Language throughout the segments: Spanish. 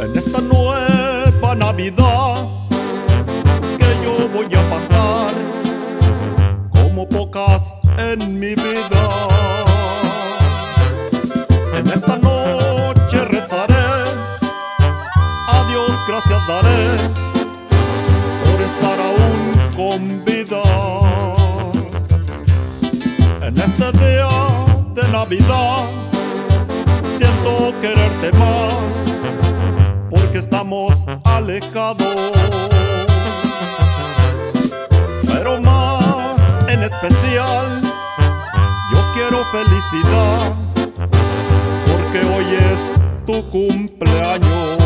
en esta nueva Navidad que yo voy a pasar como pocas en mi vida. En esta noche rezaré, a Dios gracias daré por estar aún con vida. En este día de Navidad siento quererte más alejado. Pero más en especial, yo quiero felicidad, porque hoy es tu cumpleaños.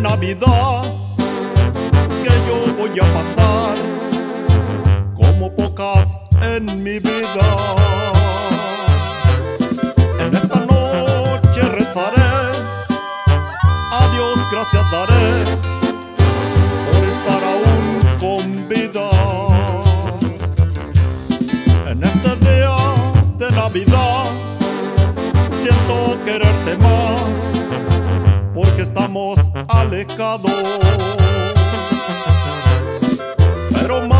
Navidad que yo voy a pasar como pocas en mi vida. En esta noche rezaré, a Dios gracias daré por estar aún con vida. En este día de Navidad siento quererte más porque estamos alejados. Pero más